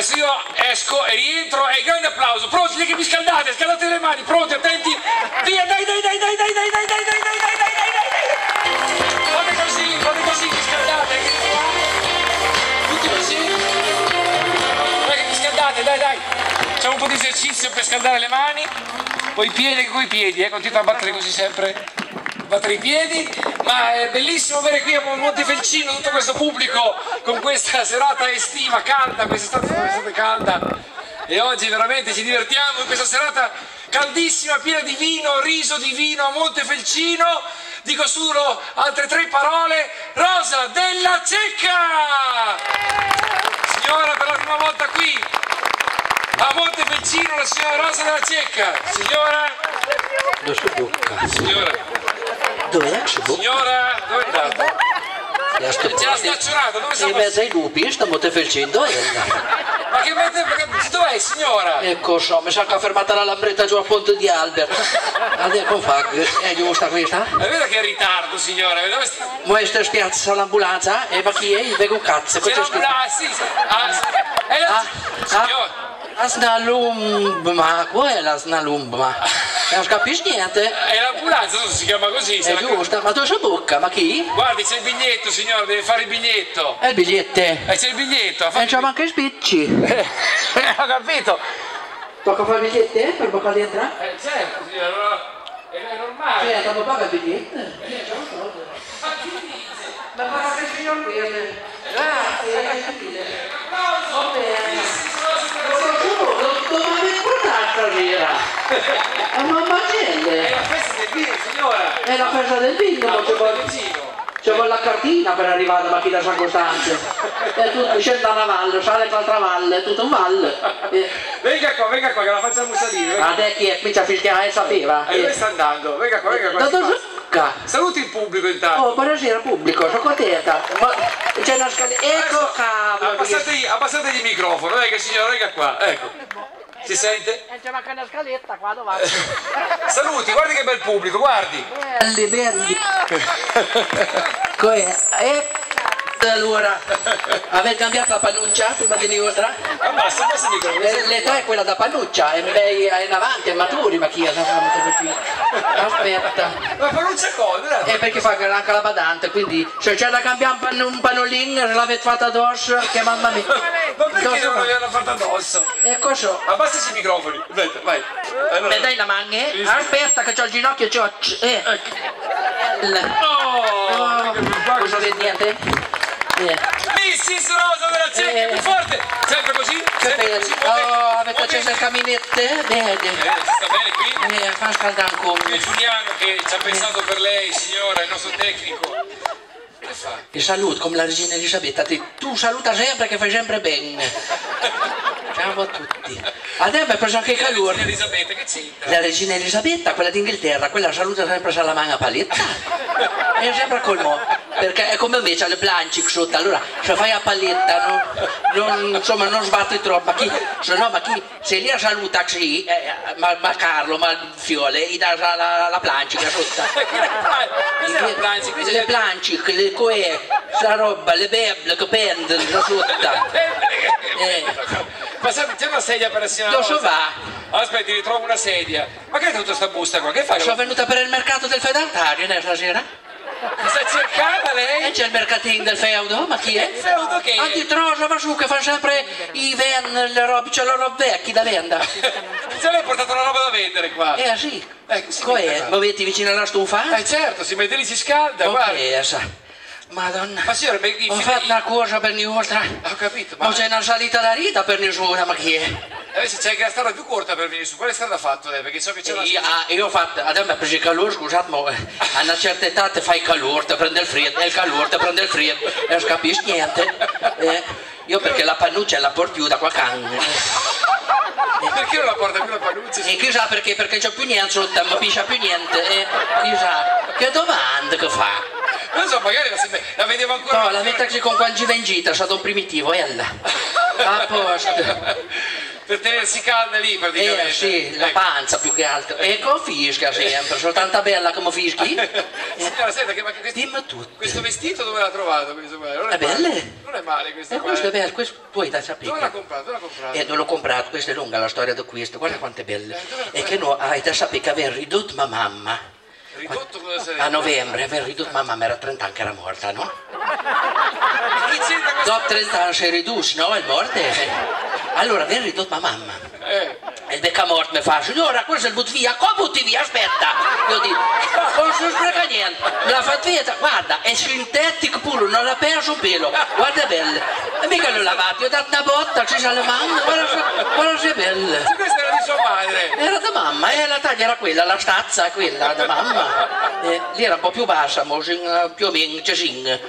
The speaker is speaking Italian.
Adesso io esco e rientro e grande applauso. Pronti, che vi scaldate, scaldate le mani, pronti, attenti. Via, dai, dai, dai, dai, dai, dai, dai, dai, dai, dai, dai, dai, dai, dai. Fate così, fate così, vi scaldate. Tutti così. Dai che vi scaldate, dai, dai. Facciamo un po' di esercizio per scaldare le mani. Poi i piedi, con i piedi, eh, continua a battere così sempre battere i piedi, ma è bellissimo avere qui a Montefelcino tutto questo pubblico con questa serata estiva calda, questa estate calda. E oggi veramente ci divertiamo in questa serata caldissima, piena di vino, riso di vino a Montefelcino. Dico solo altre tre parole, Rosa della Cecca! Signora per la prima volta qui, a Montefelcino la signora Rosa della Cecca, signora... Signora... Dov'è? Signora, dove è andata? Ce l'ha staccionata, dove In siamo? mezzo ai lupi, sto Montefelcino, dove è andata? Ma che mette, perché- dov'è signora? Ecco, so, mi sa che ha fermato la lambretta giù a Ponte di Albert. Adesso fa, è giusta questa? È vero che è in ritardo signora, dove sta? Questa spiazza l'ambulanza, e ma chi è? Il vego cazzo, C'è l'ambulanza, sì. Ah. È la... Ah, Signora, La snalumbma, qual è la snalumbma? Non capisci niente? è l'ambulanza, se si chiama così. È la- giusta, ma tu sei bocca, ma chi? Guardi, c'è il biglietto signora, deve fare il biglietto. È il biglietto. Eh, c'è il biglietto, ha E fatto c'è anche i spicci. il- Ho capito. Tocca fare il biglietto per bocca di entrare? Eh, certo, signora, allora, è, è normale. Certo, ma paga il biglietto. Ma paga che signor Pierne. Grazie. Va bene. Non mi portare stasera. A mamma È Celle. la festa del vino, signora. È la festa del vino, ma ci vuole, vicino. ci vuole la cartina per arrivare da Macchina San Costanzo. E tutto scende da una valle, sale l'altra valle, tutto un valle. E Venga qua, venga qua, che la facciamo salire. venga. adesso chi è? Comincia a fischiare, e sapeva. E dove E- sta andando? Venga qua, venga qua. Dove succa? Saluti il pubblico intanto. Oh, buonasera pubblico, sono contenta. Ma c'è una scaletta. Ecco cavolo. Abbassate, abbassate il microfono, venga signora, venga qua, ecco. Si sente? E c'è manca una scaletta qua davanti. Saluti, guardi che bel pubblico, guardi. Belli, belli. E allora, avete cambiato la pannuccia prima di? Abbassa, abbassa il microfono. Eh, L'età è quella da pannuccia, è, è in avanti, è maturi, ma chi è? Aspetta. Ma panuccia cosa? È perché fa anche la badante, quindi se c'è da cambiare un, pan- un l'avete fatta addosso, che mamma mia. Ma perché Addosso non fa. l'aveva fatta addosso? E cosa? Abbassaci i microfoni, aspetta, vai. Allora. Mi dai la mano? eh? Aspetta che c'ho il ginocchio, c'ho... Eh. Oh, Oh, cosa vedi niente? Eh. Mrs. Rosa della Cecca, Eh. più forte! Sempre così? Sempre così, Oh, avete acceso il caminetto? Bene. Eh, sta bene qui? Eh, fa scaldare ancora. Giuliano che ci ha pensato per lei, signora, il nostro tecnico. Che fa? Ti saluto come la regina Elisabetta. Ti- tu saluta sempre che fai sempre bene. Ciao a tutti. Adesso ha preso anche il La regina calore. Elisabetta, che c'entra? La regina Elisabetta, quella d'Inghilterra, quella saluta sempre Salamanga Paletta. È sempre col mo. Perché è come me, c'ha le Blanchic sotto, allora se fai a palletta non, non- insomma non sbatti troppo, ma chi, se no ma chi, se lì saluta così, eh, ma, ma Carlo, ma Fiole, gli dà la, la, la Blanchic sotto. Cos'è la? Qui c'è Le Blanchic, le coe, la roba, le beble che pendono da sotto. Eh. Sai, c'è una sedia per la signora Dove Rosa? va? Aspetti, ritrovo una sedia. Ma che è tutta sta busta qua? Che fai? Sono venuta per il mercato del feudatario eh, stasera. Sta cercando E lei? c'è il mercatino del feudo, ma chi è? Il feudo che è? Antitrosa, va su che fanno sempre i ven, le robe, c'è loro vecchi da venda. Se lei ha portato una roba da vendere qua. Eh sì. Ecco, sì, Com'è? guarda. Muovetti vicino alla stufa? Eh certo, si mette lì, si scalda, guarda. Ok, sa. Madonna. Ma signora, beh, Ho fatto una cosa per Nioltra. Ho capito, ma Ma c'è una salita da rita per nessuna, ma chi è? Adesso c'è anche la strada più corta per venire su. Quale strada ha fatto lei? Perché so che c'è una... Io, ah, io ho fatto, adesso mi ha preso il calore, scusate, ma eh, a una certa età ti fai il calore, ti prende il freddo, e il calore ti prende il freddo, e non capisci niente. Eh, io perché la pannuccia la porto più da qua can. Perché non la porta più la panuccia? E chissà perché, perché c'è più niente sotto, non piscia più niente, e chissà, che domande che fa? Non so, magari la, la vedevo ancora... No, la mettersi con quangi in gita, è stato un primitivo, ella. A posto. per tenersi calda lì praticamente. Eh sì, la Ecco. panza più che altro. Ecco, fisca sempre, sono tanta bella come fischi. Signora, senta, che, ma che questo, Dimmi tutto. questo vestito dove l'ha trovato? Questo qua? Non È male. belle? Non è male questo E qua. questo è eh. bello, questo tu hai da Dove l'ha sapere. comprato? Dove l'ha comprato? E dove l'ho comprato, questa è lunga la storia di questo, guarda quanto è bella. Eh, E che no, hai da sapere che aveva ridotto mia mamma. Ridotto cosa sarebbe? A novembre aveva ridotto mia mamma, era 30 anni che era morta, no? Dopo 30 anni si è ridotto, no? È morta. Allora aveva ridotto mia mamma. Eh. E il beccamort mi fa, signora, questo è il but via, come butti via? Aspetta! Io dico, non si spreca niente, fatto via, guarda, è sintetico pure, non l'ha perso un pelo, guarda è bella. E mica l'ho lavato, io ho dato una botta, ci sa le mani, guarda, guarda se è bella. Questa era di sua madre. Era da mamma, e la taglia era quella, la stazza quella da mamma. Eh, lì era un po' più bassa, ma più o meno, c'è. Eh,